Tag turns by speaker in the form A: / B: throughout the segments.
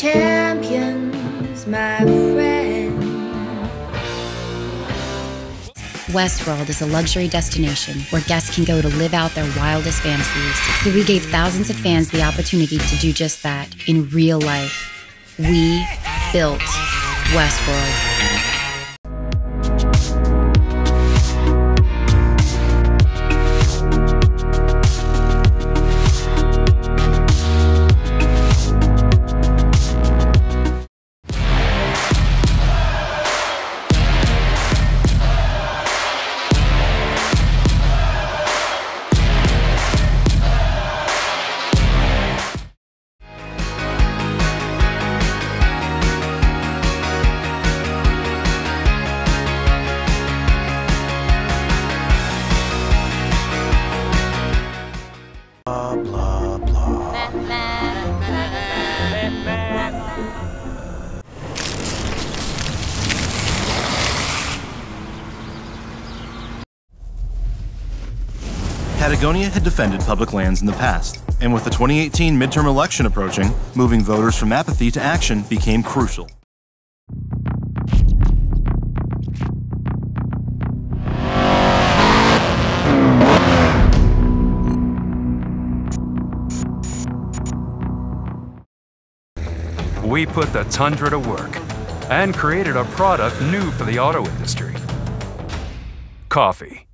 A: champions, my friend.
B: Westworld is a luxury destination where guests can go to live out their wildest fantasies. So we gave thousands of fans the opportunity to do just that in real life. We built Westworld.
C: Patagonia had defended public lands in the past, and with the 2018 midterm election approaching, moving voters from apathy to action became crucial.
D: We put the Tundra to work and created a product new for the auto industry. Coffee.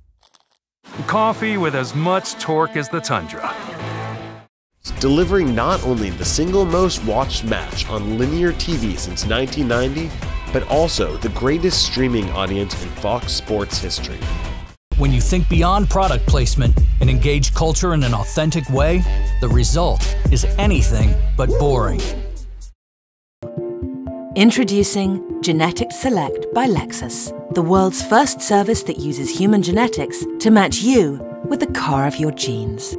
D: Coffee with as much torque as the Tundra.
E: Delivering not only the single most watched match on linear TV since 1990, but also the greatest streaming audience in Fox Sports history.
F: When you think beyond product placement and engage culture in an authentic way, the result is anything but boring.
G: Introducing Genetic Select by Lexus, the world's first service that uses human genetics to match you with the car of your genes.